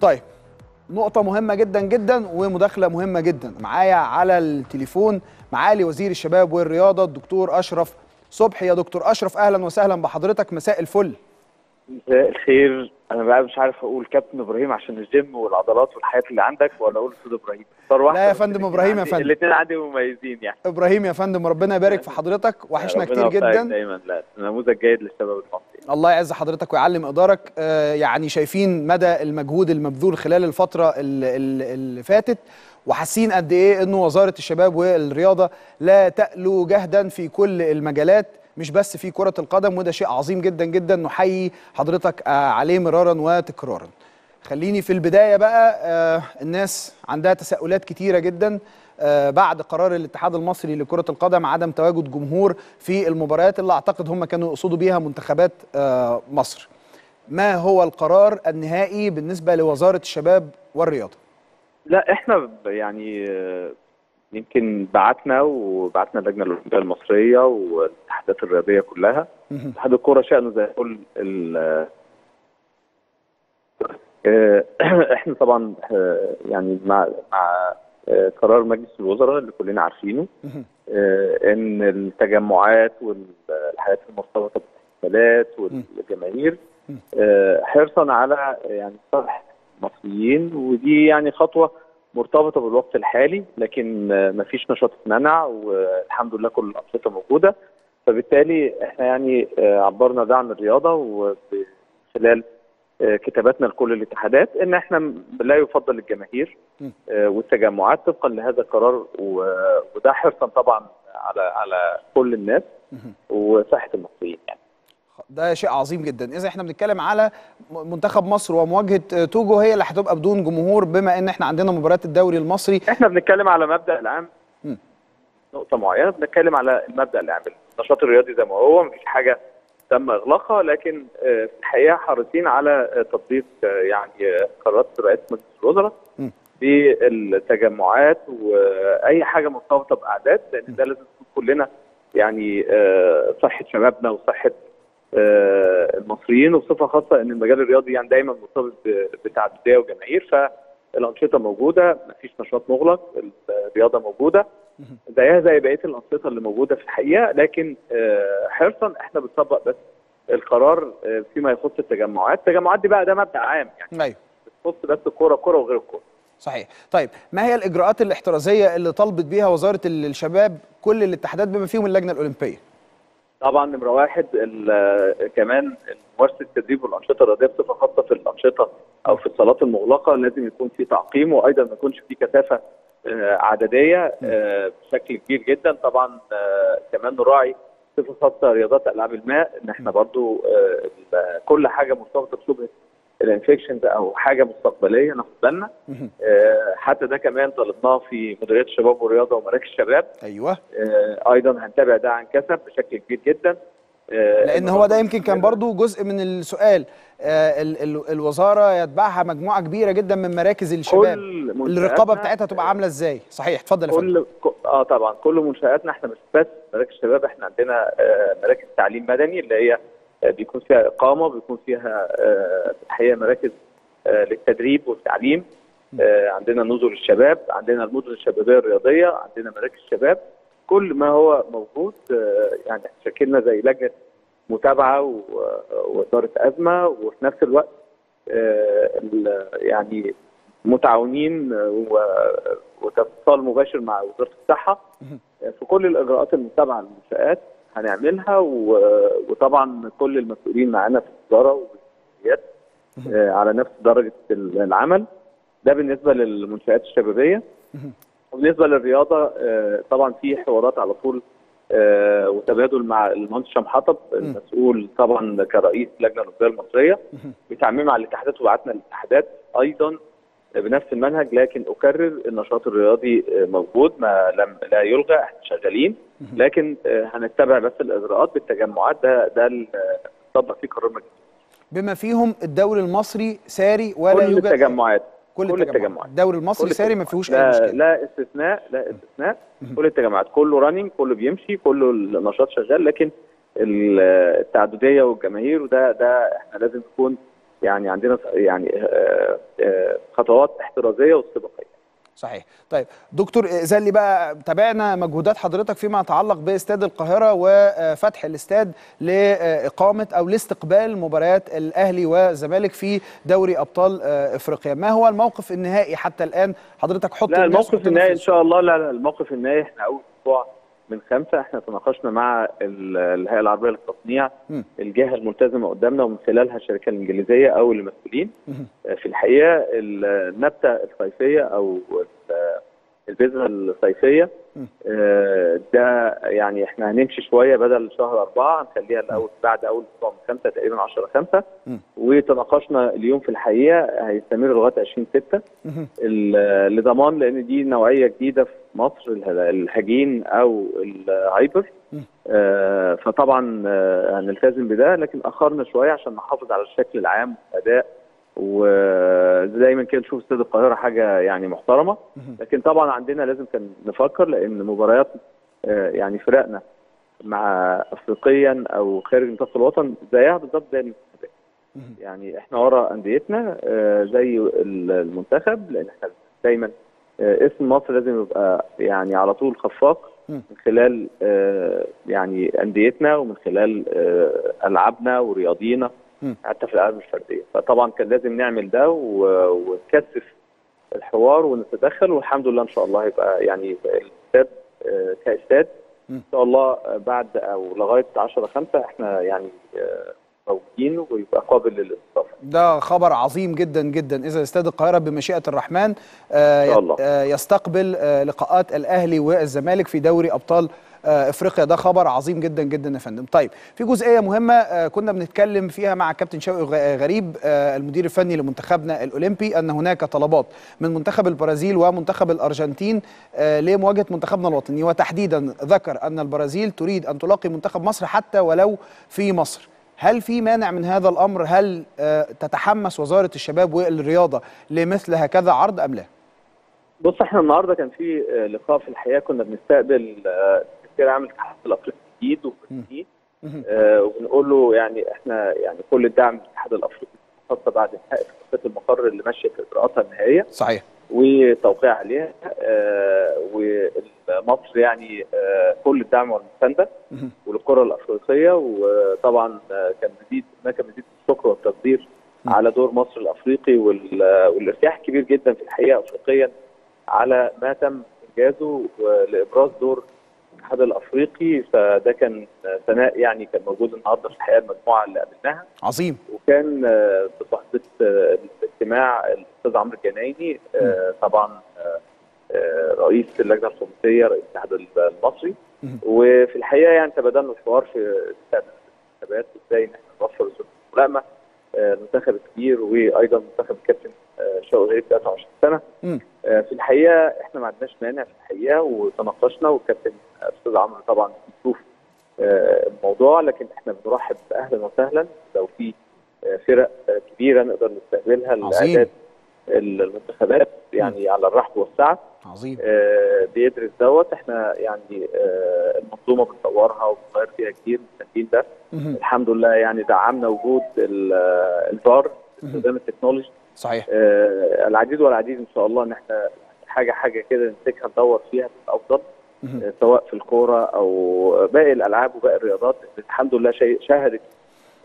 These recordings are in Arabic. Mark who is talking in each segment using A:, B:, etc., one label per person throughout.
A: طيب نقطة مهمة جدا جدا ومداخلة مهمة جدا. معايا على التليفون معالي وزير الشباب والرياضة الدكتور أشرف صبحي. يا دكتور أشرف أهلا وسهلا بحضرتك. مساء الفل.
B: مساء الخير. أنا بقى مش عارف أقول كابتن إبراهيم عشان الجيم والعضلات والحياة اللي عندك ولا أقول أستاذ إبراهيم؟ اختار
A: لا يا فندم إبراهيم يا فندم.
B: الاثنين عندي مميزين يعني.
A: إبراهيم يا فندم ربنا يبارك في حضرتك. وحشنا كتير جدا.
B: دايما. لا نموذج جيد للشباب المصري
A: الله يعز حضرتك ويعلي مقدارك آه، يعني شايفين مدى المجهود المبذول خلال الفترة ال- ال- اللي فاتت وحاسين قد إيه إنه وزارة الشباب والرياضة لا تألو جهدا في كل المجالات مش بس في كرة القدم وده شيء عظيم جدا جدا نحيي حضرتك آه، عليه مرارا وتكرارا. خليني في البداية بقى آه، الناس عندها تساؤلات كتيرة جدا. بعد قرار الاتحاد المصري لكرة القدم عدم تواجد جمهور في المباريات اللي أعتقد هم كانوا يقصدوا بيها منتخبات آه، مصر. ما هو القرار النهائي بالنسبة لوزارة الشباب والرياضة؟
B: لا إحنا يعني آه، يمكن بعتنا وبعتنا اللجنة الأولمبية المصرية والاتحادات الرياضية كلها. اتحاد الكورة شأنه زي كل ال- آه، إحنا طبعا آه، يعني مع مع آه، قرار مجلس الوزراء اللي كلنا عارفينه. آه، إن التجمعات والحاجات المرتبطة بالاحتفالات والجماهير. آه، حرصا على يعني صالح المصريين ودي يعني خطوة مرتبطة بالوقت الحالي لكن آه، مفيش نشاط اتمنع والحمد لله كل الأنشطة موجودة فبالتالي إحنا يعني آه، عبرنا ده عن الرياضة وخلال آه، كتاباتنا لكل الاتحادات إن إحنا لا يفضل الجماهير. آه، والتجمعات طبقا لهذا القرار وده حرصا طبعا على على كل الناس. وصحة المصريين يعني
A: ده شيء عظيم جدا إذا إحنا بنتكلم على منتخب مصر ومواجهة آه، توجو هي اللي هتبقى بدون جمهور بما إن إحنا عندنا مباريات الدوري المصري
B: إحنا بنتكلم على مبدأ العام. نقطة معينة بنتكلم على المبدأ العام النشاط الرياضي زي ما هو مفيش حاجة تم إغلاقها لكن آه، في الحقيقة حريصين على آه، تطبيق آه، يعني آه، قرارات رئاسه مجلس الوزراء. بالتجمعات وأي حاجة مرتبطة بأعداد لأن ده لازم كلنا يعني آه، صحة شبابنا وصحة آه، المصريين وبصفة خاصة إن المجال الرياضي يعني دايما مرتبط بتعددية وجماهير فالأنشطة موجودة مفيش نشاط مغلق الرياضة موجودة زيها زي بقية الأنشطة اللي موجودة في الحقيقة لكن آه، حرصا إحنا بنطبق بس القرار آه، فيما يخص التجمعات، التجمعات دي بقى ده مبدأ عام يعني.
A: أيوه.
B: بتخص بس الكوره كورة وغير الكورة.
A: صحيح. طيب ما هي الإجراءات الاحترازية اللي طلبت بيها وزارة ال- الشباب كل الاتحادات بما فيهم اللجنة الأولمبية؟
B: طبعا نمرة واحد ال- كمان ممارسة التدريب والأنشطة الرياضية بصفة خاصة في الأنشطة أو في الصالات المغلقة لازم يكون في تعقيم وأيضا ما يكونش في كثافة آه، عددية آه، بشكل كبير جدا. طبعا آه، كمان نراعي بصفه خاصه رياضات ألعاب الماء إن إحنا برضو آه، كل حاجة مرتبطة بشبهة الانفكشنز أو حاجة مستقبلية ناخد بالنا. آه، حتى ده كمان طلبناه في مديرية الشباب والرياضة ومراكز الشباب.
A: أيوه.
B: آه، أيضا هنتابع ده عن كثب بشكل كبير جدا. آه،
A: لأن هو ده يمكن كان برضو جزء من السؤال. آه ال ال الوزارة يتبعها مجموعة كبيرة جدا من مراكز الشباب.
B: الرقابة
A: بتاعتها تبقى عاملة إزاي؟ صحيح اتفضل يا فندم.
B: كل آه طبعا. كل منشآتنا إحنا مش بس مراكز الشباب إحنا عندنا آه، مراكز تعليم مدني اللي هي آه، بيكون فيها إقامة بيكون فيها آه، في الحقيقة مراكز آه، للتدريب والتعليم. آه، عندنا نزل الشباب عندنا المدن الشبابية الرياضية عندنا مراكز الشباب كل ما هو موجود آه، يعني شكلنا زي لجنة متابعة و- وإدارة أزمة وفي نفس الوقت آه، يعني متعاونين آه، واتصال مباشر مع وزارة الصحة. آه، في كل الإجراءات المتابعة للمنشآت هنعملها وطبعا كل المسؤولين معانا في الوزاره والمسؤوليات آه، على نفس درجة العمل. ده بالنسبة للمنشآت الشبابية. وبالنسبه للرياضة آه، طبعا في حوارات على طول آه، وتبادل مع المهندس هشام حطب المسؤول طبعا كرئيس اللجنه الاولمبيه المصرية. بتعميم مع الاتحادات وبعتنا الاتحادات أيضا بنفس المنهج لكن أكرر النشاط الرياضي آه، موجود ما لم لا يلغى إحنا شغالين. لكن هنتبع بس الإجراءات بالتجمعات. ده ده اللي طبق فيه قرار مجلس.
A: بما فيهم الدوري المصري ساري ولا
B: كل
A: يوجد
B: التجمعات.
A: كل
B: كل
A: التجمعات.
B: التجمعات.
A: الدوري المصري ساري ما. فيهوش أي
B: لا
A: مشكلة.
B: لا استثناء لا استثناء. كل التجمعات كله رانينج كله بيمشي كله النشاط شغال لكن ال- التعددية والجماهير وده ده إحنا لازم نكون يعني عندنا يعني آه، آه، خطوات احترازية واستباقية.
A: صحيح. طيب دكتور زلي بقى تابعنا مجهودات حضرتك فيما يتعلق باستاد القاهرة وفتح الاستاد لإقامة أو لاستقبال مباريات الأهلي والزمالك في دوري أبطال إفريقيا. ما هو الموقف النهائي حتى الآن؟ حضرتك حط
B: لا الموقف النهائي إن شاء الله. لا لا الموقف النهائي إحنا أول أسبوع من خمسة إحنا تناقشنا مع الهيئة العربية للتصنيع. الجهة الملتزمة قدامنا ومن خلالها الشركة الإنجليزية أو المسؤولين في الحقيقة النبتة الصيفية أو البذره الصيفية آه، ده يعني إحنا هنمشي شوية بدل شهر أربعة هنخليها الأول بعد أول أسبوع من خمسة تقريبا 10 5 وتناقشنا اليوم في الحقيقة هيستمر لغاية 20 6 لضمان لأن دي نوعية جديدة في مصر الهجين أو الهايبر. آه، فطبعا آه، هنلتزم بده لكن أخرنا شوية عشان نحافظ على الشكل العام والاداء ودايما كده نشوف استاد القاهرة حاجة يعني محترمة. لكن طبعا عندنا لازم كان نفكر لأن مباريات يعني فرقنا مع افريقيا أو خارج نطاق الوطن زيها بالظبط زي المنتخبات يعني إحنا ورا أنديتنا زي المنتخب لأن إحنا دايما اسم مصر لازم يبقى يعني على طول خفاق من خلال يعني أنديتنا ومن خلال ألعابنا ورياضينا. حتى في الألعاب الفردية فطبعا كان لازم نعمل ده ونكثف الحوار ونتدخل والحمد لله إن شاء الله يبقى يعني الاستاد كاستاد إن شاء الله بعد أو لغاية 10 5 إحنا يعني موجودين ويبقى قابل للاستضافة.
A: ده خبر عظيم جدا جدا إذا استاد القاهرة بمشيئة الرحمن
B: شاء الله.
A: يستقبل لقاءات الأهلي والزمالك في دوري أبطال إفريقيا. ده خبر عظيم جدا جدا يا فندم. طيب في جزئية مهمة كنا بنتكلم فيها مع كابتن شوقي غريب المدير الفني لمنتخبنا الأولمبي أن هناك طلبات من منتخب البرازيل ومنتخب الأرجنتين لمواجهة منتخبنا الوطني. وتحديدا ذكر أن البرازيل تريد أن تلاقي منتخب مصر حتى ولو في مصر. هل في مانع من هذا الأمر؟ هل تتحمس وزارة الشباب والرياضة لمثل هكذا عرض أم لا؟
B: بص إحنا النهارده كان في لقاء في الحقيقة كنا بنستقبل كتير عامل الاتحاد الافريقي الجديد وجديد آه وبنقول له يعني إحنا يعني كل الدعم للاتحاد الأفريقي خاصه بعد انتهاء اتفاقيه المقر اللي ماشية في إجراءاتها النهائية.
A: صحيح.
B: وتوقيع عليها. آه ومصر يعني آه كل الدعم والمساندة وللقرى الأفريقية. وطبعا كان مزيد هناك مزيد الشكر والتقدير على دور مصر الأفريقي والارتياح كبير جدا في الحقيقة افريقيا على ما تم إنجازه لإبراز دور الاتحاد الأفريقي فده كان ثناء يعني كان موجود النهارده في الحقيقة المجموعة اللي قابلناها.
A: عظيم.
B: وكان بصحبه الاجتماع الأستاذ عمرو الجنايني طبعا رئيس اللجنة الخماسية رئيس الاتحاد المصري. وفي الحقيقة يعني تبادلنا الحوار في الانتخابات وازاي إن إحنا نوفر الملائمة المنتخب الكبير وأيضا منتخب الكابتن شوقي غريب 23 سنة. في الحقيقة إحنا ما عندناش مانع في الحقيقة وتناقشنا والكابتن أستاذ عمرو طبعا بيشوف الموضوع لكن إحنا بنرحب أهلا وسهلا. لو في فرق كبيرة نقدر نستقبلها لاعداد المنتخبات يعني على الرحب والسعة.
A: عظيم.
B: آه بيدرس دوت. إحنا يعني آه المنظومة بنطورها وبنغير فيها كتير مستنيين ده. الحمد لله يعني دعمنا وجود الفار استخدام التكنولوجي.
A: صحيح.
B: آه العديد والعديد إن شاء الله إن إحنا حاجة حاجة كده نمسكها ندور فيها في أفضل آه سواء في الكورة أو باقي الألعاب وباقي الرياضات. الحمد لله شهدت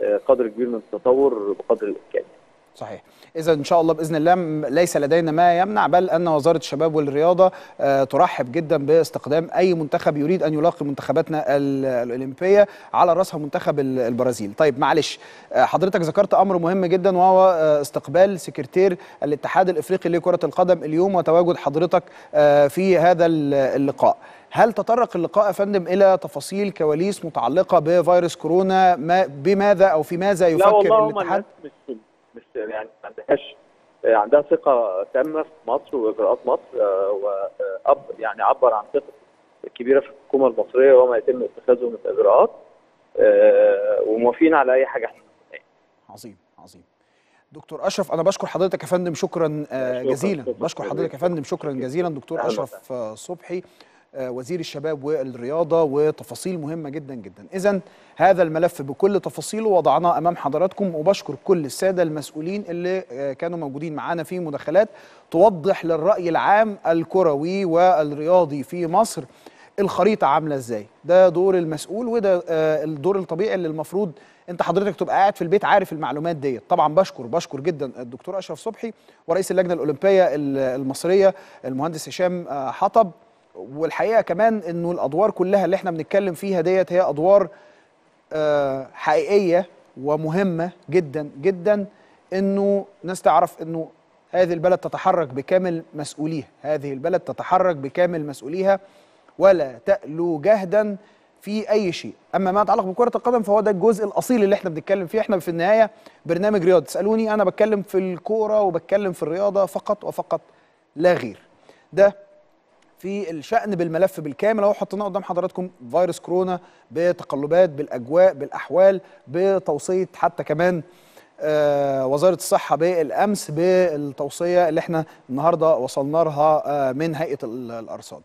B: آه قدر كبير من التطور بقدر الإمكان.
A: صحيح. إذا إن شاء الله بإذن الله ليس لدينا ما يمنع بل أن وزارة الشباب والرياضة ترحب جدا باستخدام أي منتخب يريد أن يلاقي منتخباتنا الأولمبية على رأسها منتخب البرازيل. طيب معلش حضرتك ذكرت أمر مهم جدا وهو استقبال سكرتير الاتحاد الإفريقي لكرة القدم اليوم وتواجد حضرتك في هذا اللقاء. هل تطرق اللقاء يا فندم إلى تفاصيل كواليس متعلقة بفيروس كورونا؟ ما بماذا أو في ماذا يفكر
B: لا والله
A: الاتحاد؟
B: مش مش يعني ما عندهاش عندها ثقة تامة في مصر وإجراءات مصر وأب يعني عبر عن ثقة كبيرة في الحكومة المصرية وما يتم اتخاذه من إجراءات وموافقين على أي حاجة إحنا
A: عظيم عظيم. دكتور أشرف أنا بشكر حضرتك يا فندم شكرا جزيلا. بشكر حضرتك يا فندم شكرا جزيلا. دكتور أشرف صبحي. وزير الشباب والرياضة وتفاصيل مهمة جدا جدا. إذا هذا الملف بكل تفاصيله وضعناه أمام حضراتكم وبشكر كل السادة المسؤولين اللي كانوا موجودين معانا في مداخلات توضح للرأي العام الكروي والرياضي في مصر الخريطة عاملة إزاي. ده دور المسؤول وده الدور الطبيعي اللي المفروض أنت حضرتك تبقى قاعد في البيت عارف المعلومات ديت. طبعا بشكر بشكر جدا الدكتور أشرف صبحي ورئيس اللجنة الأولمبية المصرية المهندس هشام حطب والحقيقة كمان إنه الأدوار كلها اللي إحنا بنتكلم فيها ديت هي أدوار حقيقية ومهمة جدا جدا إنه ناس تعرف إنه هذه البلد تتحرك بكامل مسؤوليها هذه البلد تتحرك بكامل مسؤوليها ولا تألو جهدا في أي شيء. أما ما يتعلق بكرة القدم فهو ده الجزء الأصيل اللي إحنا بنتكلم فيه. إحنا في النهاية برنامج رياضي تسألوني أنا بتكلم في الكورة وبتكلم في الرياضة فقط وفقط لا غير. ده في الشأن بالملف بالكامل. أهو حطيناه قدام حضراتكم. فيروس كورونا بتقلبات بالأجواء بالأحوال بتوصية حتى كمان آه وزارة الصحة بالأمس بالتوصية اللي إحنا النهارده وصلنا لها آه من هيئة الأرصاد.